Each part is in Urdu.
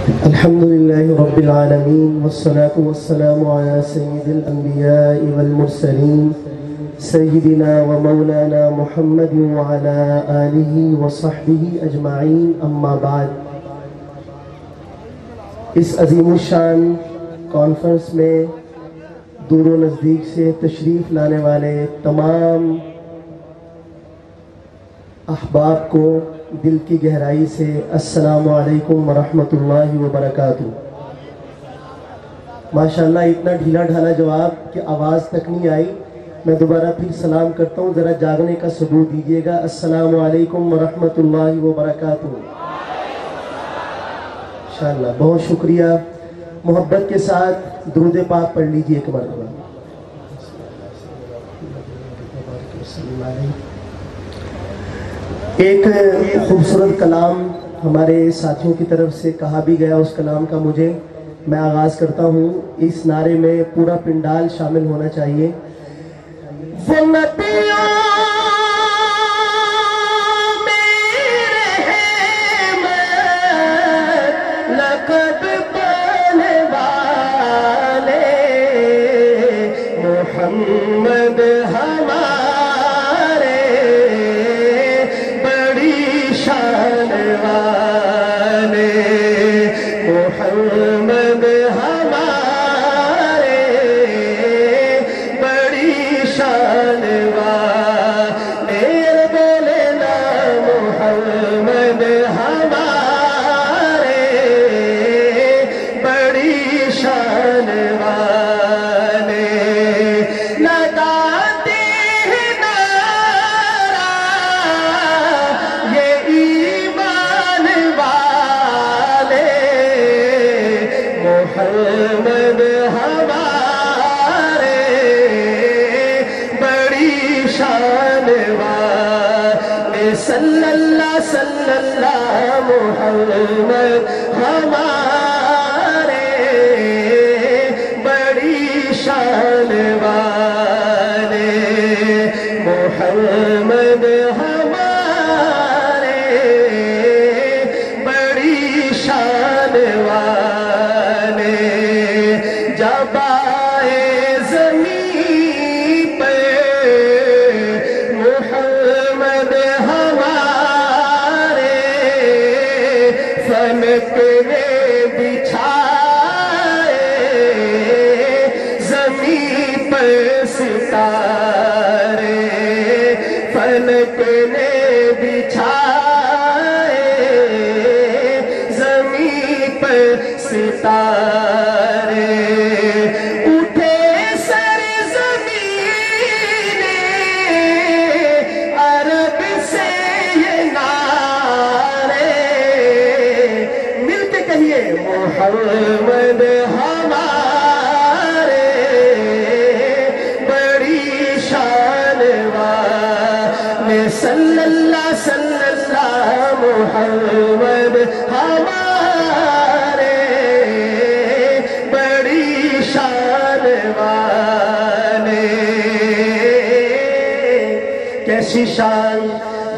الحمد لله رب العالمين والصلاة والسلام على سيد الأنبياء والمرسلين، سيدنا ومولانا محمد وعلى آله وصحبه أجمعين، أما بعد. اس عظیم الشان کانفرنس میں دور و نزدیک سے تشریف لانے والے تمام احباب کو دل کی گہرائی سے السلام علیکم ورحمۃ اللہ وبرکاتہ۔ ماشاءاللہ اتنا ڈھیلا ڈھالا جواب کہ آواز تک نہیں آئی۔ میں دوبارہ پھر سلام کرتا ہوں۔ ذرا جاگنے کا ثبوت دیجیے گا۔ السلام علیکم ورحمۃ اللہ وبرکاتہ۔ انشاءاللہ بہت شکریہ۔ محبت کے ساتھ درود پاک پڑھ لیجیے ایک مرتبہ۔ ایک خوبصورت کلام ہمارے ساتھیوں کی طرف سے کہا بھی گیا، اس کلام کا مجھے میں آغاز کرتا ہوں۔ اس نعرے میں پورا پنڈال شامل ہونا چاہیے۔ وہ صلی اللہ صلی اللہ محمد، ہمارے بڑی شان والے۔ محمد ہمارے بڑی شان والے۔ جب پر کیسی شان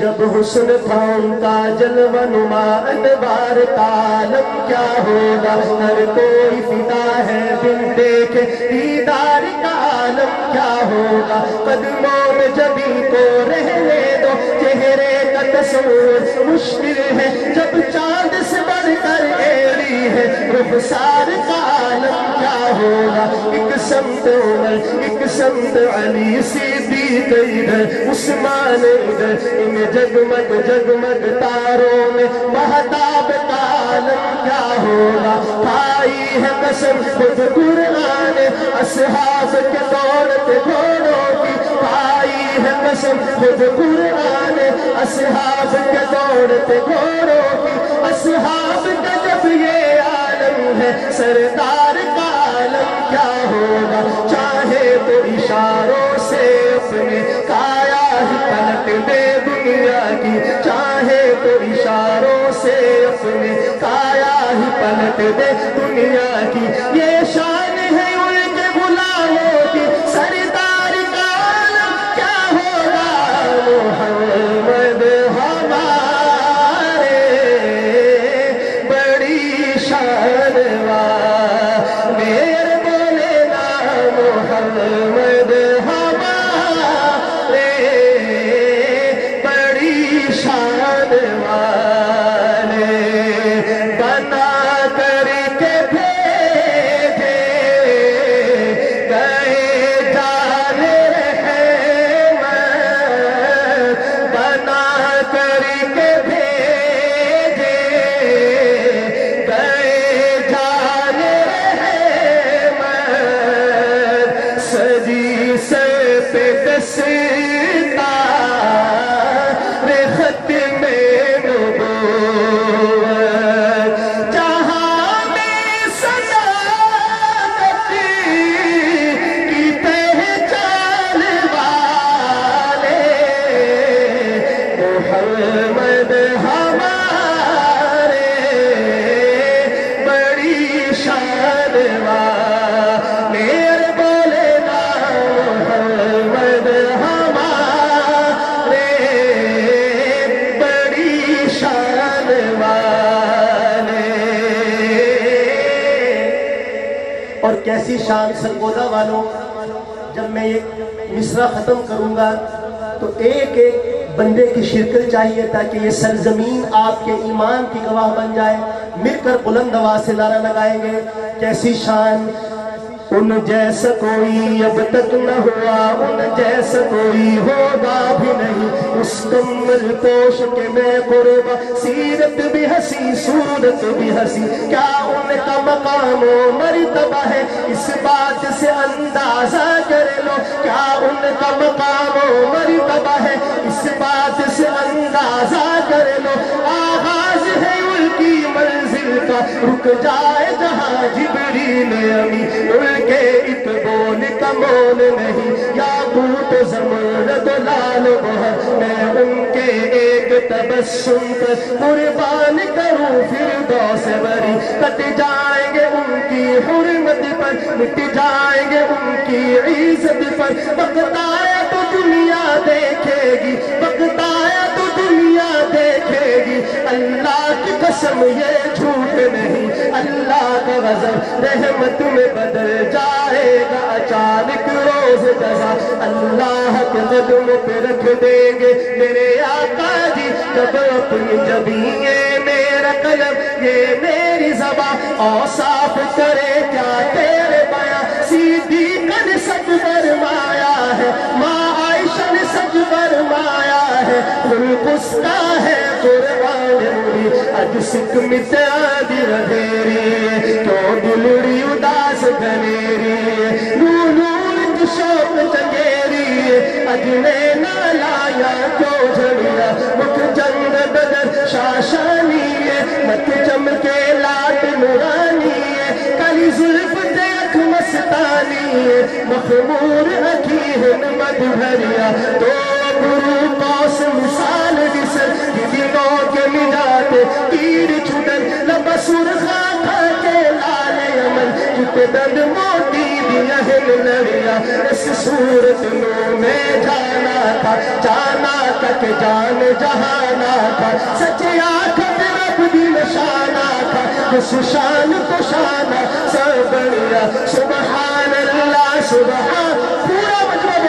جب حسن تھا ان کا جلوہ نما ادبار کالم کیا ہوگا ہر کوئی فدا ہے بن دیکھے دیدار کا عالم کیا ہوگا؟ قدموں میں جبی کو رہنے دو، چہرے کا تصور مشکل ہے۔ جب چاند سے بڑھ کر ایڑی ہے، رخسار کا عالم کیا ہوگا؟ ایک سمت عمر، ایک سمت علی صدیق ادھر عثمان ادھر ان جگمگ جگمگ تاروں میں مہتاب کا عالم کیا ہوگا کھائی ہے قسم، خود قرآن اصحاب کے دولت گھوڑوں کی۔ کھائی ہے قسم، خود قرآن اصحاب کے دولت گھوڑوں کی۔ اصحاب کا جب یہ عالم ہے، سردار کا عالم کیا ہوگا ہی دے دنیا کی۔ یہ شان ہے ان کے غلاموں کی۔ سردار کا عالم کیا ہوگا؟ محمد ہمارے بڑی شان شان میرے بولے نام محمد شان سرگودا والوں، جب میں یہ مصرع ختم کروں گا، تو ایک ایک بندے کی شرکت چاہیے تاکہ یہ سرزمین آپ کے ایمان کی گواہ بن جائے۔ مل کر بلند آواز سے نعرہ لگائیں گے، کیسی شان ان جیسا کوئی اب تک نہ ہوا، ان جیسا کوئی ہوگا بھی نہیں۔ اس کمل پوش کے میں قربا، سیرت بھی ہسی صورت بھی ہسی کیا ان کا مقام و مرتبہ ہے؟ اس بات سے اندازہ کر لو، کیا ان کا مقام و مرتبہ ہے؟ اس بات سے اندازہ رک جائے جہاں جبریل امی ان کے ایک بول نہیں، یا بوٹ زمرد لال بہت میں ان کے ایک تبسم پر قربان کروں، پھر دو سے بری کٹ جائیں گے ان کی حرمت پر، مٹ جائیں گے ان کی عزت پر۔ بقتایا تو دنیا دیکھے گی بقتایا تو دنیا دیکھے گی۔ اللہ قسم یہ جھوٹ نہیں، اللہ کا غضب رحمت میں بدل جائے گا۔ اچانک روز جزا اللہ کے قدم پہ رکھ دیں گے۔ میرے آقا جی جب اپنی جبیں میرا قلم یہ میری زبان۔ اوصاف کرے کیا تیرے بیاں؟ سیدھی کن سب فرمایا ہے، ماں عائشہ نے سب فرمایا ہے۔ خلق اس کا ہے، قرآن موری اج سکھ متیادی ردیری تو دلڑی اداس گھنیری نور شوق چنگیری اج نے نہ لایا کیوں جھڑیا مکھ جنگ بدر شاشانی مت چمکے لاٹ نورانی کلی ظلف دیکھ مستانی مخمور اکیہن مد بھریا تو گرو قوس مثال جسر دنوں کے مجات تیر چھٹن لبسور خاکہ کے لال یمن جتے دند موٹی دیا ہل لڑیا اس صورت نو میں جانا تھا جانا تک جان جہانا تھا سچے آنکھ رب دی نشانہ تھا اس شان کو شانہ سب بڑیا سبحان اللہ سبحان پورا مجمع بولے